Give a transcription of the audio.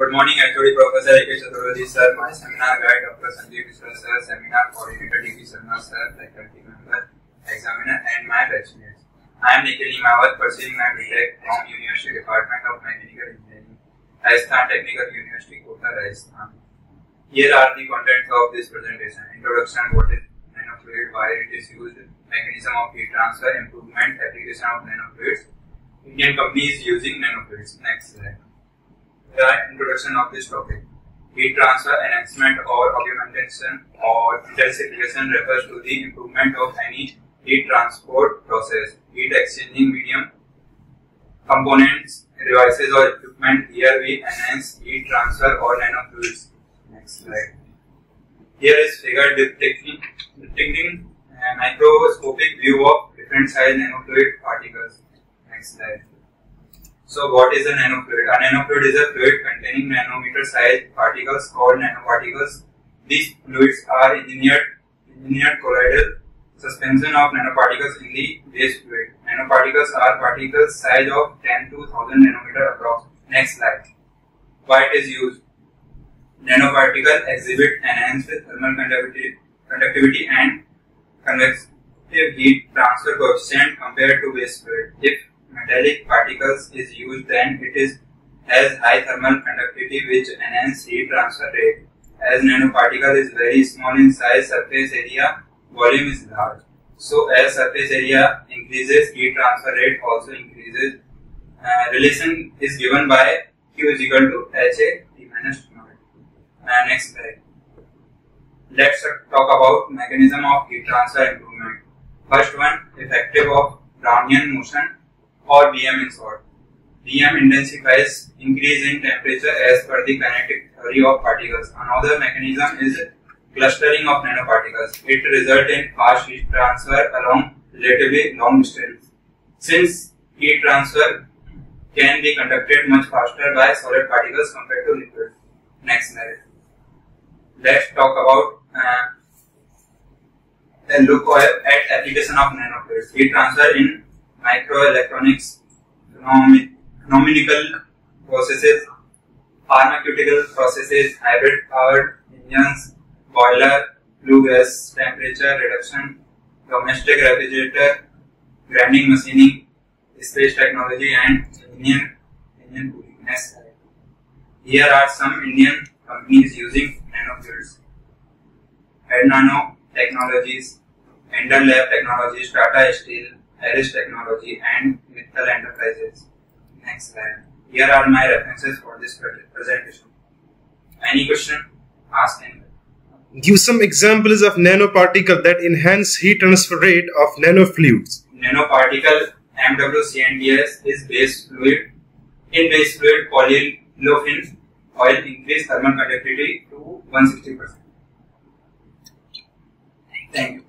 Good morning actually professor A Chaturvedi sir my seminar guide doctor Sandeep Mishra sir seminar coordinator DP Sharma sir faculty member examiner and my batchmates I am Nikhil Nimavat pursuing my BTech from university department of mechanical engineering Rajasthan technical university Kota Rajasthan here are the contents of this presentation introduction what is nano fluid why it is used mechanism of heat transfer improvement application of nano fluids Indian companies using nano fluids next slide the introduction of this topic. Heat transfer, enhancement or augmentation or intensification refers to the improvement of any heat transport process, heat exchanging medium, components, devices or equipment. Here we enhance heat transfer or nanofluids. Next slide. Here is figure depicting, depicting a uh, microscopic view of different size nanofluid particles. Next slide. So what is a nanofluid? A nanofluid is a fluid containing nanometer sized particles called nanoparticles. These fluids are engineered, engineered colloidal suspension of nanoparticles in the base fluid. Nanoparticles are particles size of 10 to 1000 nanometer approx. Next slide. Why it is used? Nanoparticle exhibit enhanced thermal conductivity, conductivity and convective heat transfer coefficient compared to base fluid. If metallic particles is used then it is has high thermal conductivity which enhance heat transfer rate. As nanoparticle is very small in size, surface area, volume is large. So as surface area increases, heat transfer rate also increases. Uh, relation is given by Q is equal to HA T minus. Uh, next slide. Let's talk about mechanism of heat transfer improvement. First one, effective of Brownian motion or BM in short. BM intensifies increase in temperature as per the kinetic theory of particles. Another mechanism is clustering of nanoparticles. It results in fast heat transfer along relatively long distance. Since heat transfer can be conducted much faster by solid particles compared to liquid. Next slide. Let's talk about uh, a look at application of nanofluids. Heat transfer in microelectronics, numerical processes, pharmaceutical processes, hybrid powered engines, boiler, flue gas temperature reduction, domestic refrigerator, grinding machining, space technology, and engine, engine cooling. Next slide. Here are some Indian companies using nanofluids. Head Nano Technologies, Ender Lab Technologies, Tata Steel, Irish Technology and Mittal Enterprises. Next slide. Here are my references for this presentation. Any question? Ask anyone. Give some examples of nanoparticle that enhance heat transfer rate of nanofluids. Nanoparticle MWCNTs is base fluid. In base fluid, polyolefins oil increase thermal conductivity to 160%. Thank you.